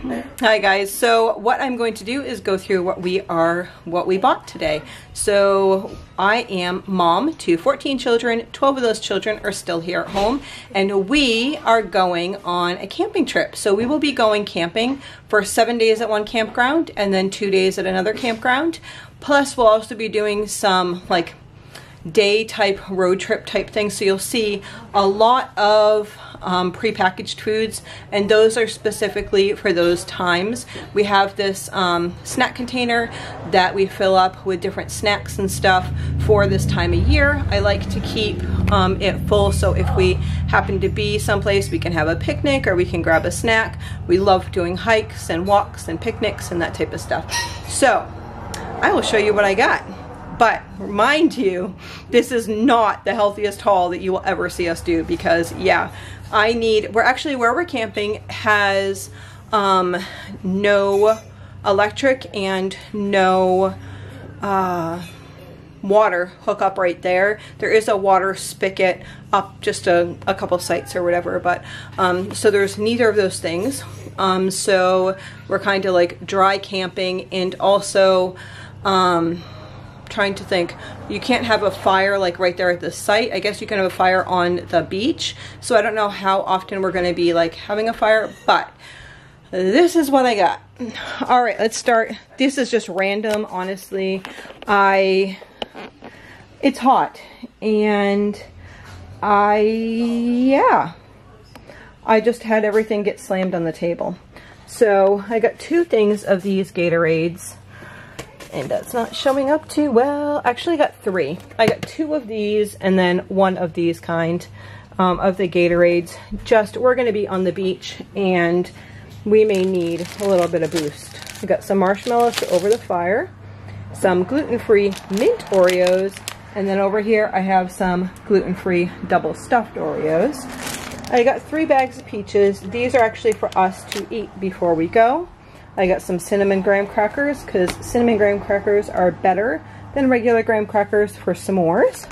Hi guys, so what I'm going to do is go through what we are, what we bought today. So I am mom to 14 children, 12 of those children are still here at home, and we are going on a camping trip. So we will be going camping for seven days at one campground and then two days at another campground. Plus we'll also be doing some like day type road trip type things. So you'll see a lot of um, prepackaged foods and those are specifically for those times. We have this um, snack container that we fill up with different snacks and stuff for this time of year. I like to keep um, it full so if we happen to be someplace we can have a picnic or we can grab a snack. We love doing hikes and walks and picnics and that type of stuff. So I will show you what I got. But mind you, this is not the healthiest haul that you will ever see us do because yeah, I need, we're actually, where we're camping has um, no electric and no uh, water hookup right there. There is a water spigot up just a, a couple sites or whatever, but um, so there's neither of those things. Um, so we're kind of like dry camping and also um, trying to think. You can't have a fire like right there at the site. I guess you can have a fire on the beach. So I don't know how often we're going to be like having a fire, but this is what I got. All right, let's start. This is just random, honestly. I, it's hot and I, yeah, I just had everything get slammed on the table. So I got two things of these Gatorades and that's not showing up too well. Actually, got three. I got two of these and then one of these kind um, of the Gatorades. Just, we're going to be on the beach and we may need a little bit of boost. I got some marshmallows over the fire, some gluten-free mint Oreos, and then over here I have some gluten-free double stuffed Oreos. I got three bags of peaches. These are actually for us to eat before we go. I got some cinnamon graham crackers because cinnamon graham crackers are better than regular graham crackers for s'mores.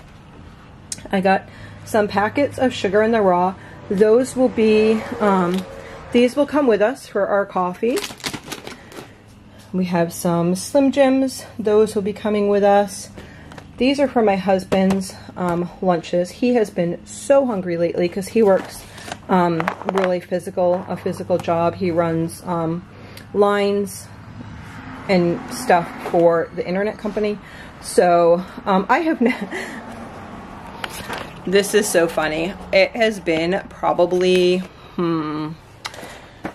I got some packets of sugar in the raw. Those will be, um, these will come with us for our coffee. We have some Slim Jims. Those will be coming with us. These are for my husband's um, lunches. He has been so hungry lately because he works um, really physical, a physical job. He runs um, lines and stuff for the internet company. So um, I have this is so funny. It has been probably, hmm,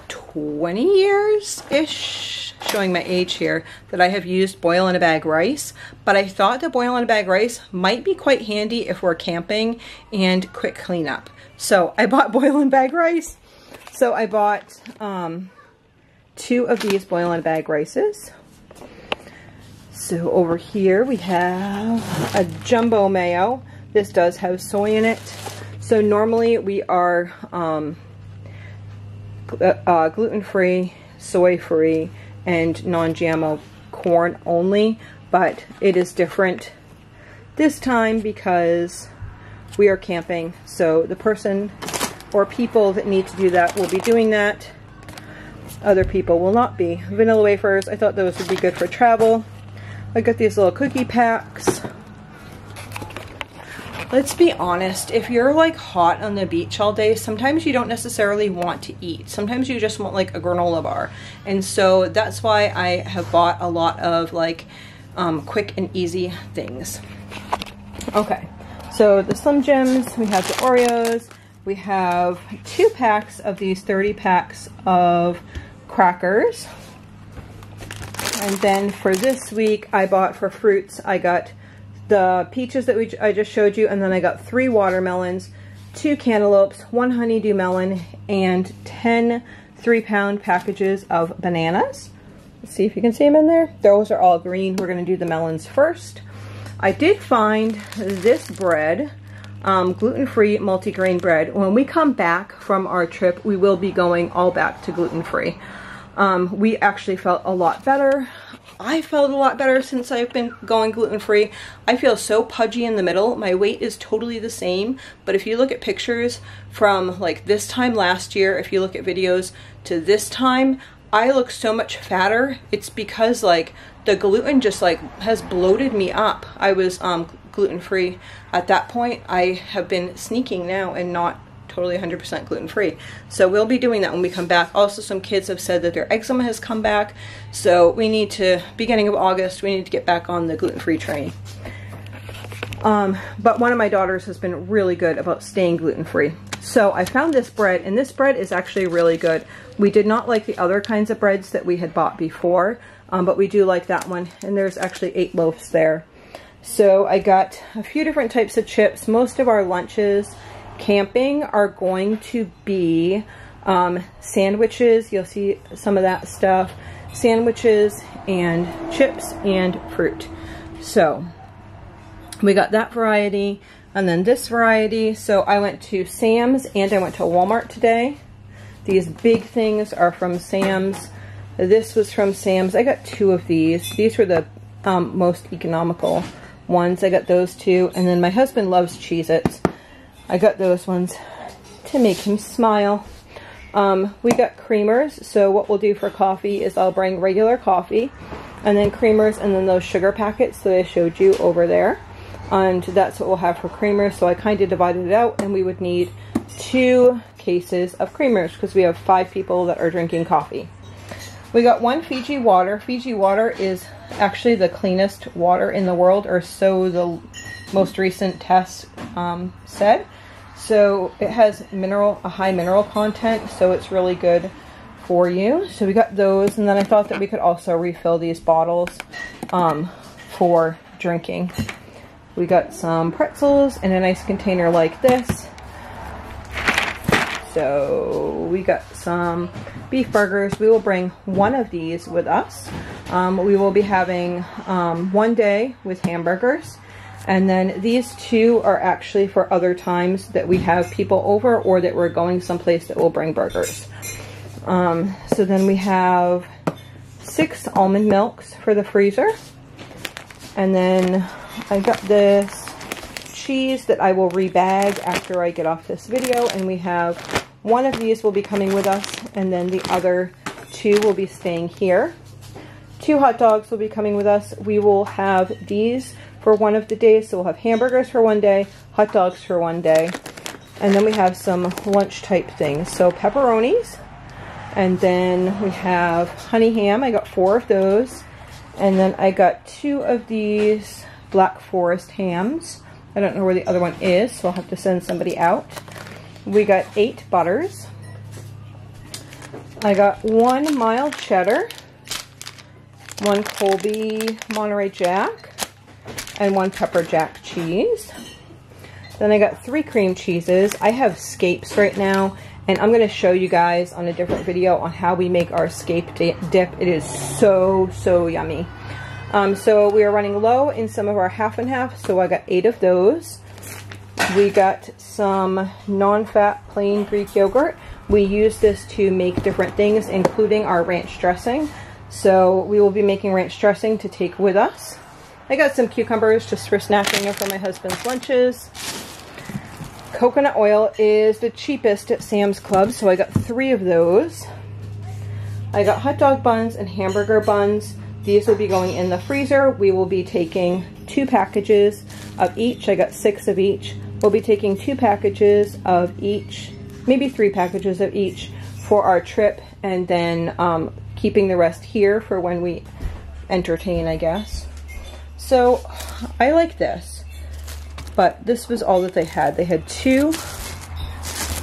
20 years-ish, showing my age here, that I have used boil in a bag rice. But I thought that boil in a bag rice might be quite handy if we're camping and quick cleanup. So I bought boil in bag rice. So I bought, um, two of these boil in a bag rices. So over here we have a jumbo mayo. This does have soy in it. So normally we are um, uh, gluten-free, soy-free, and non-GMO corn only, but it is different this time because we are camping. So the person or people that need to do that will be doing that other people will not be. Vanilla wafers, I thought those would be good for travel. I got these little cookie packs. Let's be honest, if you're like hot on the beach all day, sometimes you don't necessarily want to eat. Sometimes you just want like a granola bar. And so that's why I have bought a lot of like um, quick and easy things. Okay, so the Slim Jims, we have the Oreos, we have two packs of these 30 packs of crackers. And then for this week, I bought for fruits, I got the peaches that we, I just showed you, and then I got three watermelons, two cantaloupes, one honeydew melon, and 10 three-pound packages of bananas. Let's see if you can see them in there. Those are all green. We're going to do the melons first. I did find this bread, um, gluten-free multigrain bread. When we come back from our trip, we will be going all back to gluten-free. Um, we actually felt a lot better. I felt a lot better since I've been going gluten-free. I feel so pudgy in the middle. My weight is totally the same, but if you look at pictures from like this time last year, if you look at videos to this time, I look so much fatter. It's because like the gluten just like has bloated me up. I was um, gluten free at that point. I have been sneaking now and not totally 100% gluten free. So we'll be doing that when we come back. Also, some kids have said that their eczema has come back. So we need to, beginning of August, we need to get back on the gluten free train. Um, but one of my daughters has been really good about staying gluten free. So I found this bread, and this bread is actually really good. We did not like the other kinds of breads that we had bought before, um, but we do like that one. And there's actually eight loaves there. So I got a few different types of chips. Most of our lunches camping are going to be um, sandwiches. You'll see some of that stuff. Sandwiches and chips and fruit. So we got that variety and then this variety. So I went to Sam's and I went to Walmart today. These big things are from Sam's. This was from Sam's. I got two of these. These were the um, most economical ones. I got those two. And then my husband loves Cheez-Its. I got those ones to make him smile. Um, we got creamers. So what we'll do for coffee is I'll bring regular coffee and then creamers and then those sugar packets that I showed you over there. And that's what we'll have for creamers. So I kind of divided it out and we would need two cases of creamers because we have five people that are drinking coffee. We got one Fiji water. Fiji water is actually the cleanest water in the world or so the most recent tests um, said. So it has mineral, a high mineral content, so it's really good for you. So we got those, and then I thought that we could also refill these bottles um, for drinking. We got some pretzels in a nice container like this. So we got some beef burgers. We will bring one of these with us. Um, we will be having um, one day with hamburgers and then these two are actually for other times that we have people over or that we're going someplace that will bring burgers. Um, so then we have six almond milks for the freezer. And then I got this cheese that I will rebag after I get off this video. And we have one of these will be coming with us and then the other two will be staying here. Two hot dogs will be coming with us. We will have these for one of the days. So we'll have hamburgers for one day, hot dogs for one day. And then we have some lunch type things. So pepperonis. And then we have honey ham. I got four of those. And then I got two of these Black Forest hams. I don't know where the other one is, so I'll have to send somebody out. We got eight butters. I got one mild cheddar, one Colby Monterey Jack, and one pepper jack cheese. Then I got three cream cheeses. I have scapes right now, and I'm going to show you guys on a different video on how we make our scape dip. It is so, so yummy. Um, so we are running low in some of our half and half, so I got eight of those. We got some non-fat plain Greek yogurt. We use this to make different things, including our ranch dressing. So we will be making ranch dressing to take with us. I got some cucumbers just for snacking for my husband's lunches. Coconut oil is the cheapest at Sam's Club, so I got three of those. I got hot dog buns and hamburger buns. These will be going in the freezer. We will be taking two packages of each. I got six of each. We'll be taking two packages of each, maybe three packages of each for our trip and then um, keeping the rest here for when we entertain, I guess. So I like this, but this was all that they had. They had two,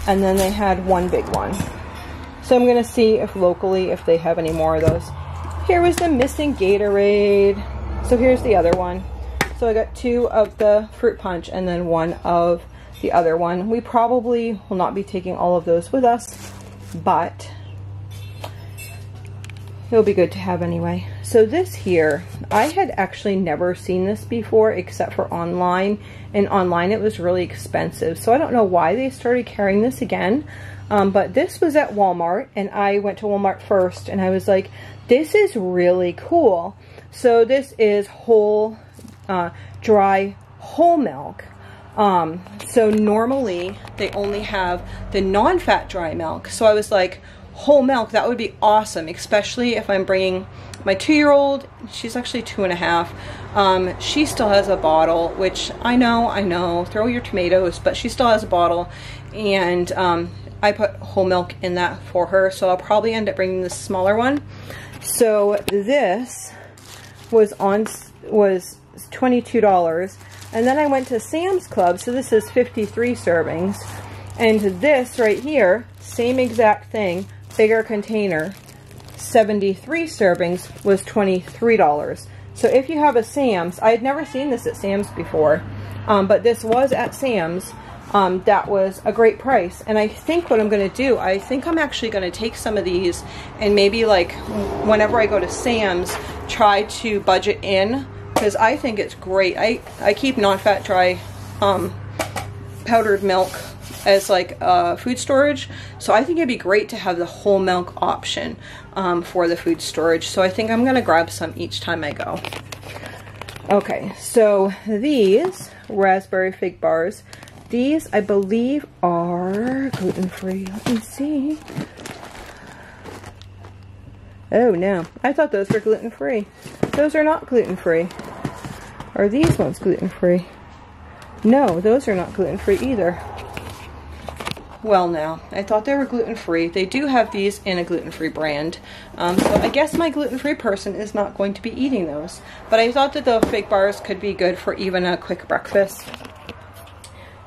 and then they had one big one. So I'm to see if locally, if they have any more of those. Here was the missing Gatorade. So here's the other one. So I got two of the fruit punch and then one of the other one. We probably will not be taking all of those with us, but it'll be good to have anyway. So this here, I had actually never seen this before except for online. And online it was really expensive. So I don't know why they started carrying this again. Um, but this was at Walmart and I went to Walmart first and I was like, this is really cool. So this is whole, uh, dry whole milk. Um, so normally they only have the non-fat dry milk. So I was like, whole milk, that would be awesome, especially if I'm bringing my two-year-old, she's actually two and a half, um, she still has a bottle, which I know, I know, throw your tomatoes, but she still has a bottle, and um, I put whole milk in that for her, so I'll probably end up bringing the smaller one. So this was on was $22, and then I went to Sam's Club, so this is 53 servings, and this right here, same exact thing, bigger container, 73 servings was $23. So if you have a Sam's, I had never seen this at Sam's before, um, but this was at Sam's. Um, that was a great price. And I think what I'm going to do, I think I'm actually going to take some of these and maybe like whenever I go to Sam's, try to budget in because I think it's great. I, I keep non-fat dry um, powdered milk as like uh, food storage. So I think it'd be great to have the whole milk option um, for the food storage. So I think I'm gonna grab some each time I go. Okay, so these raspberry fig bars, these I believe are gluten-free. Let me see. Oh no, I thought those were gluten-free. Those are not gluten-free. Are these ones gluten-free? No, those are not gluten-free either well now. I thought they were gluten-free. They do have these in a gluten-free brand. Um, so I guess my gluten-free person is not going to be eating those. But I thought that the fig bars could be good for even a quick breakfast.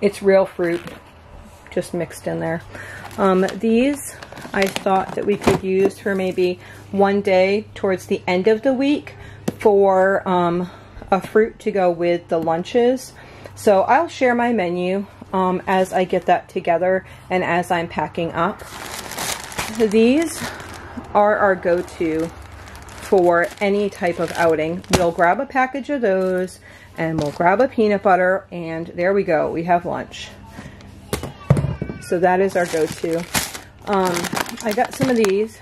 It's real fruit just mixed in there. Um, these I thought that we could use for maybe one day towards the end of the week for um, a fruit to go with the lunches. So I'll share my menu um, as I get that together and as I'm packing up. These are our go-to for any type of outing. We'll grab a package of those and we'll grab a peanut butter and there we go. We have lunch. So that is our go-to. Um, I got some of these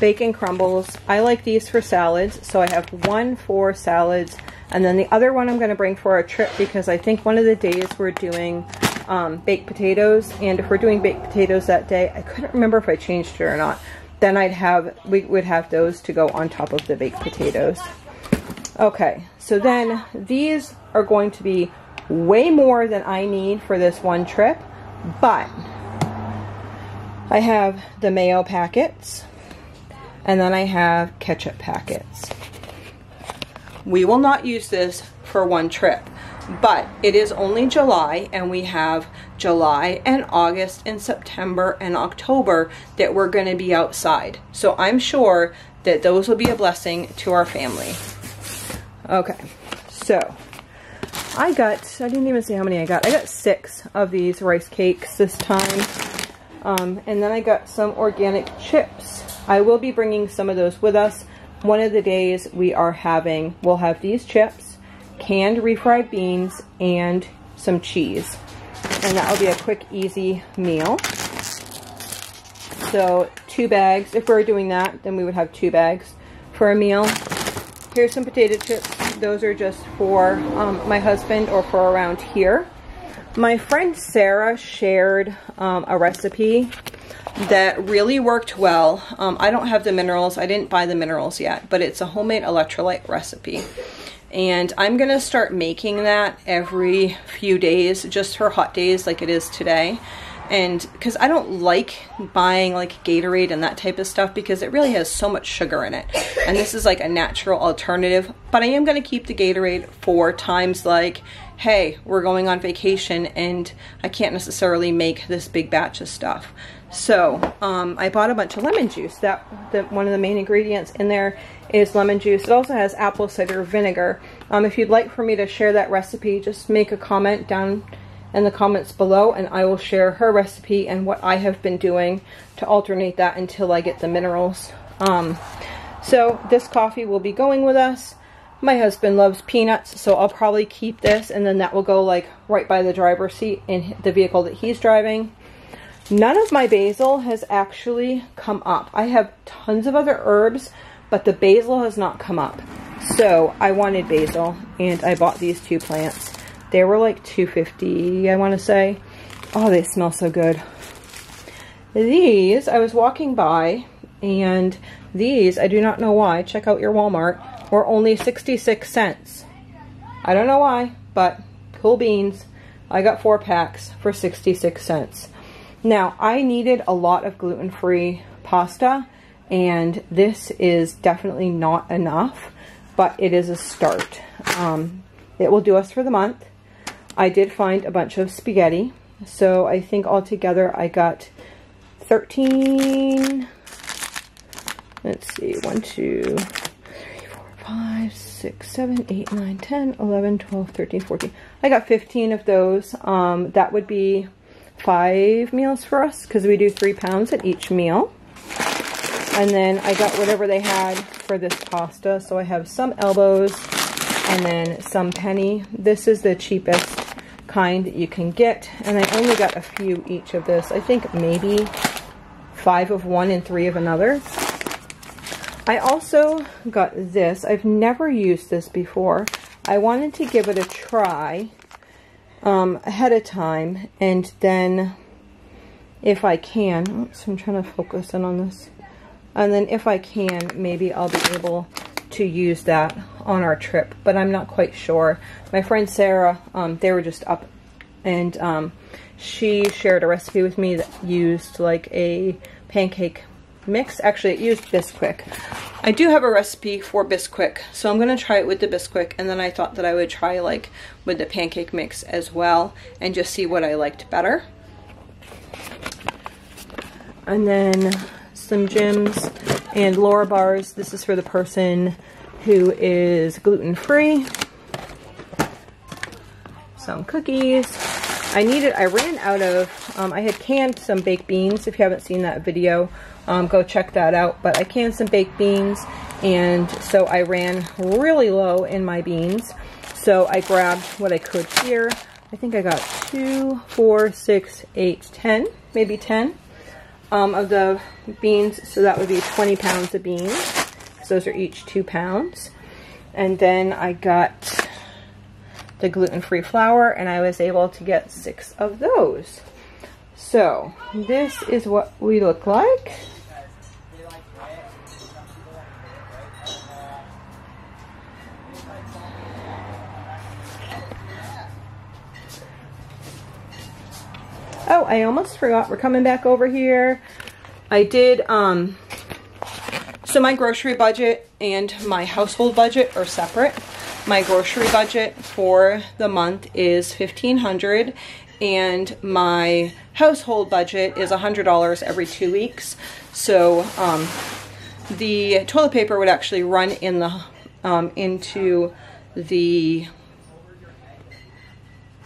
bacon crumbles. I like these for salads. So I have one for salads and then the other one I'm going to bring for our trip because I think one of the days we're doing um, baked potatoes. And if we're doing baked potatoes that day, I couldn't remember if I changed it or not. Then I'd have, we would have those to go on top of the baked potatoes. Okay, so then these are going to be way more than I need for this one trip. But I have the mayo packets and then I have ketchup packets. We will not use this for one trip, but it is only July and we have July and August and September and October that we're going to be outside. So I'm sure that those will be a blessing to our family. Okay, so I got, I didn't even say how many I got. I got six of these rice cakes this time. Um, and then I got some organic chips. I will be bringing some of those with us one of the days we are having, we'll have these chips, canned refried beans, and some cheese. And that will be a quick, easy meal. So two bags, if we are doing that, then we would have two bags for a meal. Here's some potato chips. Those are just for um, my husband or for around here. My friend Sarah shared um, a recipe that really worked well. Um, I don't have the minerals. I didn't buy the minerals yet, but it's a homemade electrolyte recipe. And I'm going to start making that every few days, just for hot days like it is today. And because I don't like buying like Gatorade and that type of stuff because it really has so much sugar in it. And this is like a natural alternative. But I am going to keep the Gatorade for times like, hey, we're going on vacation and I can't necessarily make this big batch of stuff. So um, I bought a bunch of lemon juice. That the, One of the main ingredients in there is lemon juice. It also has apple cider vinegar. Um, if you'd like for me to share that recipe, just make a comment down in the comments below and I will share her recipe and what I have been doing to alternate that until I get the minerals. Um, so this coffee will be going with us. My husband loves peanuts, so I'll probably keep this and then that will go like right by the driver's seat in the vehicle that he's driving. None of my basil has actually come up. I have tons of other herbs, but the basil has not come up. So I wanted basil, and I bought these two plants. They were like 250 I want to say. Oh, they smell so good. these, I was walking by and these, I do not know why, check out your Walmart, were only 66 cents. I don't know why, but cool beans. I got four packs for 66 cents. Now, I needed a lot of gluten-free pasta, and this is definitely not enough, but it is a start. Um, it will do us for the month. I did find a bunch of spaghetti, so I think altogether I got 13, let's see, 1, 2, 3, 4, 5, 6, 7, 8, 9, 10, 11, 12, 13, 14. I got 15 of those. Um, that would be five meals for us because we do three pounds at each meal. And then I got whatever they had for this pasta. So I have some elbows and then some penne. This is the cheapest kind that you can get. And I only got a few each of this. I think maybe five of one and three of another. I also got this. I've never used this before. I wanted to give it a try um, ahead of time and then if I can, oops, I'm trying to focus in on this, and then if I can, maybe I'll be able to use that on our trip, but I'm not quite sure. My friend Sarah, um, they were just up and um, she shared a recipe with me that used like a pancake mix. Actually, it used Bisquick. I do have a recipe for Bisquick, so I'm going to try it with the Bisquick, and then I thought that I would try like with the pancake mix as well, and just see what I liked better. And then some Jim's and Larabars. This is for the person who is gluten-free. Some cookies. I needed, I ran out of, um, I had canned some baked beans. If you haven't seen that video, um, go check that out. But I canned some baked beans, and so I ran really low in my beans. So I grabbed what I could here. I think I got two, four, six, eight, ten, maybe 10 um, of the beans. So that would be 20 pounds of beans. So those are each two pounds. And then I got the gluten-free flour and I was able to get six of those. So this is what we look like. Oh, I almost forgot. We're coming back over here. I did, um, so my grocery budget and my household budget are separate. My grocery budget for the month is 1500 and my household budget is $100 every two weeks. So um, the toilet paper would actually run in the um, into the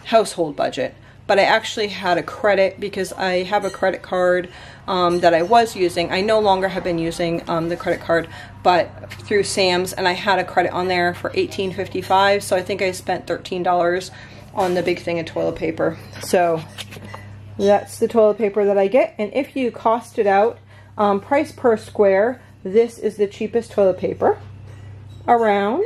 household budget but I actually had a credit because I have a credit card um, that I was using. I no longer have been using um, the credit card, but through Sam's, and I had a credit on there for $18.55, so I think I spent $13 on the big thing of toilet paper. So that's the toilet paper that I get, and if you cost it out, um, price per square, this is the cheapest toilet paper around.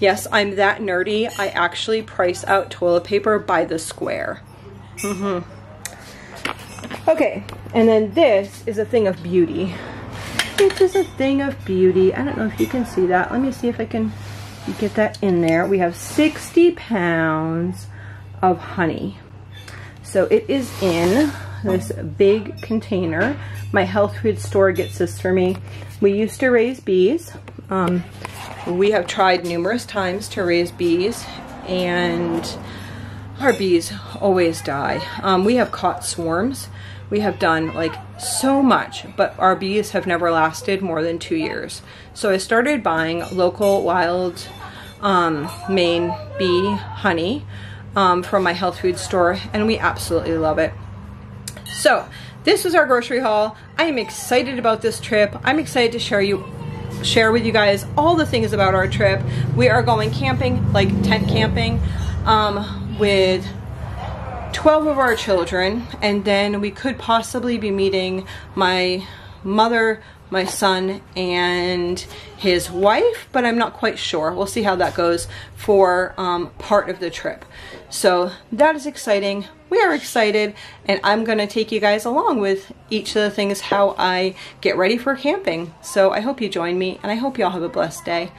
Yes, I'm that nerdy. I actually price out toilet paper by the square. Mm -hmm. Okay, and then this is a thing of beauty. This is a thing of beauty. I don't know if you can see that. Let me see if I can get that in there. We have 60 pounds of honey. So it is in this big container. My health food store gets this for me. We used to raise bees. Um, we have tried numerous times to raise bees and our bees always die. Um, we have caught swarms. We have done like so much, but our bees have never lasted more than two years. So I started buying local wild um, Maine bee honey um, from my health food store and we absolutely love it. So this was our grocery haul. I am excited about this trip. I'm excited to share you share with you guys all the things about our trip. We are going camping, like tent camping, um, with 12 of our children, and then we could possibly be meeting my mother, my son and his wife, but I'm not quite sure. We'll see how that goes for um, part of the trip. So that is exciting. We are excited, and I'm going to take you guys along with each of the things how I get ready for camping. So I hope you join me, and I hope you all have a blessed day.